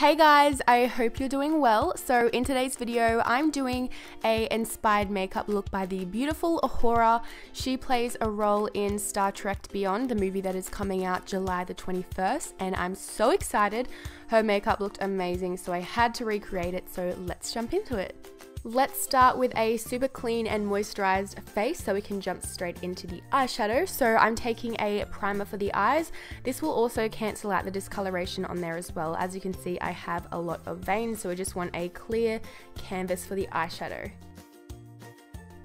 Hey guys, I hope you're doing well. So in today's video, I'm doing a inspired makeup look by the beautiful Uhura. She plays a role in Star Trek Beyond, the movie that is coming out July the 21st, and I'm so excited. Her makeup looked amazing, so I had to recreate it, so let's jump into it. Let's start with a super clean and moisturized face so we can jump straight into the eyeshadow. So I'm taking a primer for the eyes. This will also cancel out the discoloration on there as well. As you can see, I have a lot of veins, so I just want a clear canvas for the eyeshadow.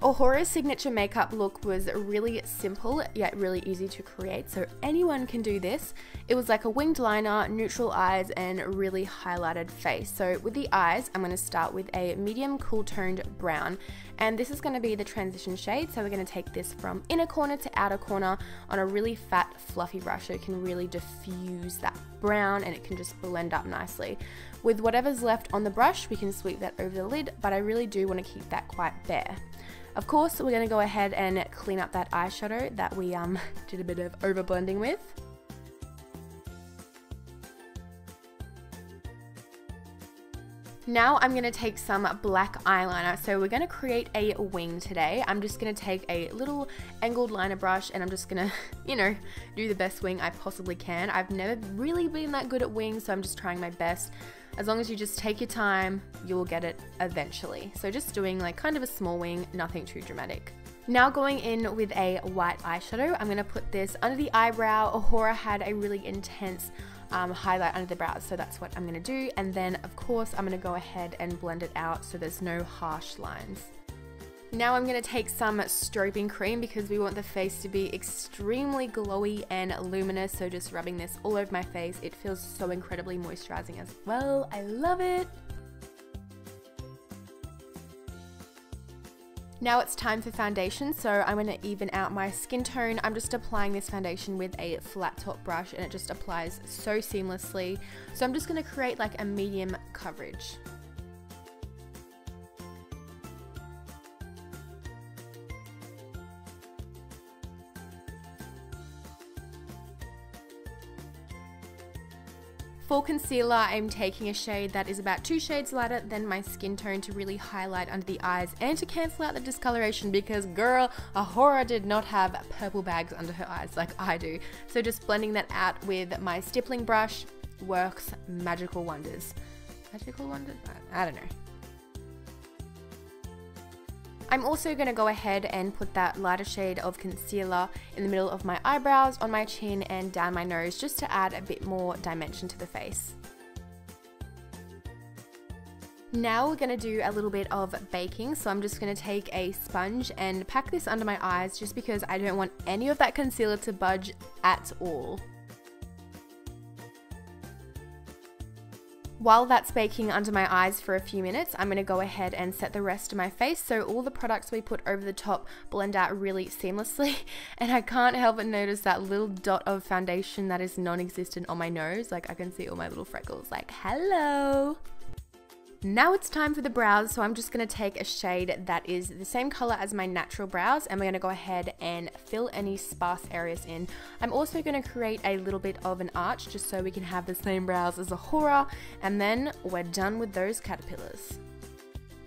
Uhura's signature makeup look was really simple yet really easy to create, so anyone can do this. It was like a winged liner, neutral eyes, and really highlighted face. So with the eyes, I'm going to start with a medium cool toned brown, and this is going to be the transition shade. So we're going to take this from inner corner to outer corner on a really fat, fluffy brush so it can really diffuse that brown and it can just blend up nicely. With whatever's left on the brush, we can sweep that over the lid, but I really do want to keep that quite bare. Of course, we're going to go ahead and clean up that eyeshadow that we um, did a bit of over blending with. Now I'm going to take some black eyeliner. So we're going to create a wing today. I'm just going to take a little angled liner brush and I'm just going to, you know, do the best wing I possibly can. I've never really been that good at wings, so I'm just trying my best. As long as you just take your time, you'll get it eventually. So just doing like kind of a small wing, nothing too dramatic. Now going in with a white eyeshadow, I'm going to put this under the eyebrow. Uhura had a really intense um, highlight under the brows, so that's what I'm going to do. And then of course I'm going to go ahead and blend it out so there's no harsh lines. Now I'm going to take some strobing cream because we want the face to be extremely glowy and luminous. So just rubbing this all over my face. It feels so incredibly moisturizing as well. I love it. Now it's time for foundation, so I'm going to even out my skin tone. I'm just applying this foundation with a flat top brush and it just applies so seamlessly. So I'm just going to create like a medium coverage. For concealer, I'm taking a shade that is about two shades lighter than my skin tone to really highlight under the eyes and to cancel out the discoloration because girl, Uhura did not have purple bags under her eyes like I do. So just blending that out with my stippling brush works magical wonders. Magical wonders? I don't know. I'm also going to go ahead and put that lighter shade of concealer in the middle of my eyebrows, on my chin and down my nose just to add a bit more dimension to the face. Now we're going to do a little bit of baking, so I'm just going to take a sponge and pack this under my eyes just because I don't want any of that concealer to budge at all. While that's baking under my eyes for a few minutes, I'm going to go ahead and set the rest of my face so all the products we put over the top blend out really seamlessly. And I can't help but notice that little dot of foundation that is non-existent on my nose. Like I can see all my little freckles like, hello! Now it's time for the brows, so I'm just going to take a shade that is the same color as my natural brows and we're going to go ahead and fill any sparse areas in. I'm also going to create a little bit of an arch just so we can have the same brows as Uhura and then we're done with those caterpillars.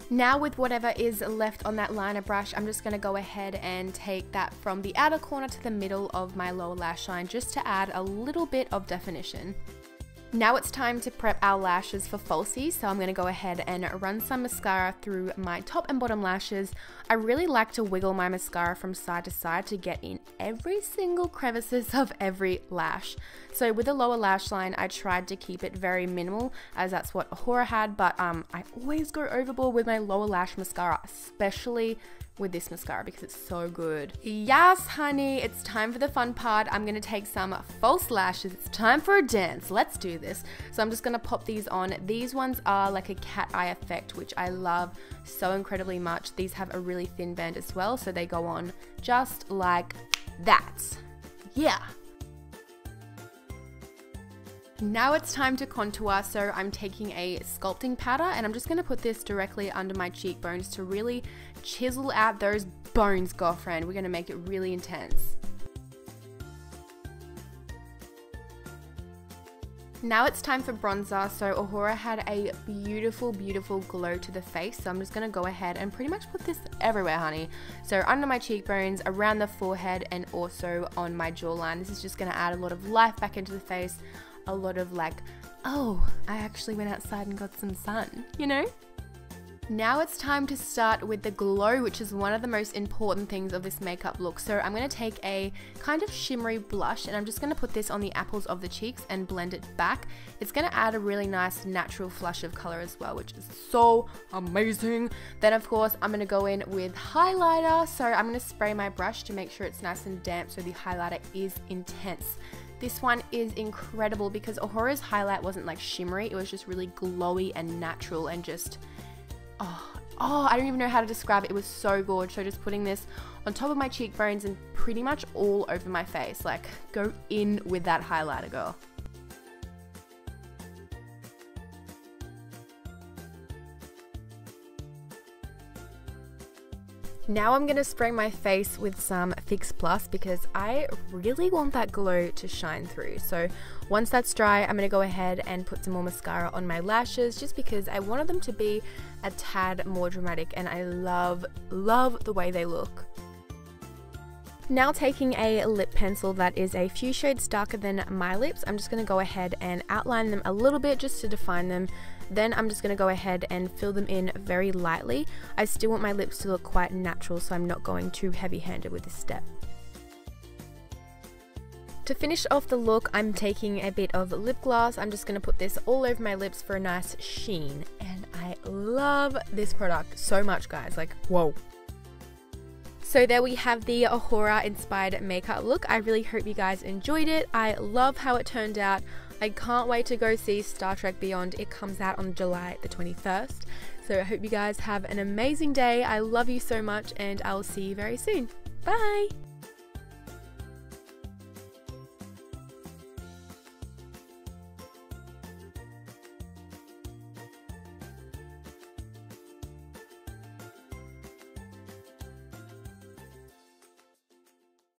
Now with whatever is left on that liner brush, I'm just going to go ahead and take that from the outer corner to the middle of my lower lash line just to add a little bit of definition. Now it's time to prep our lashes for falsies, so I'm going to go ahead and run some mascara through my top and bottom lashes. I really like to wiggle my mascara from side to side to get in every single crevices of every lash. So with the lower lash line, I tried to keep it very minimal as that's what Uhura had, but um, I always go overboard with my lower lash mascara, especially with this mascara because it's so good. Yes, honey, it's time for the fun part. I'm gonna take some false lashes. It's time for a dance. Let's do this. So I'm just gonna pop these on. These ones are like a cat eye effect, which I love so incredibly much. These have a really thin band as well, so they go on just like that. Yeah. Now it's time to contour, so I'm taking a sculpting powder and I'm just going to put this directly under my cheekbones to really chisel out those bones, girlfriend. We're going to make it really intense. Now it's time for bronzer. So Uhura had a beautiful, beautiful glow to the face. So I'm just going to go ahead and pretty much put this everywhere, honey. So under my cheekbones, around the forehead, and also on my jawline. This is just going to add a lot of life back into the face. A lot of like, oh, I actually went outside and got some sun, you know? Now it's time to start with the glow, which is one of the most important things of this makeup look. So I'm going to take a kind of shimmery blush and I'm just going to put this on the apples of the cheeks and blend it back. It's going to add a really nice natural flush of color as well, which is so amazing. Then of course I'm going to go in with highlighter. So I'm going to spray my brush to make sure it's nice and damp so the highlighter is intense. This one is incredible because Uhura's highlight wasn't like shimmery, it was just really glowy and natural and just oh, oh, I don't even know how to describe it. It was so good. So just putting this on top of my cheekbones and pretty much all over my face. Like, go in with that highlighter, girl. Now I'm going to spray my face with some Fix Plus because I really want that glow to shine through. So once that's dry, I'm going to go ahead and put some more mascara on my lashes just because I wanted them to be a tad more dramatic and I love, love the way they look. Now taking a lip pencil that is a few shades darker than my lips, I'm just going to go ahead and outline them a little bit just to define them then I'm just going to go ahead and fill them in very lightly. I still want my lips to look quite natural so I'm not going too heavy handed with this step. To finish off the look, I'm taking a bit of lip gloss. I'm just going to put this all over my lips for a nice sheen. And I love this product so much, guys. Like, whoa. So there we have the Uhura inspired makeup look. I really hope you guys enjoyed it. I love how it turned out. I can't wait to go see Star Trek Beyond. It comes out on July the 21st. So I hope you guys have an amazing day. I love you so much and I will see you very soon. Bye!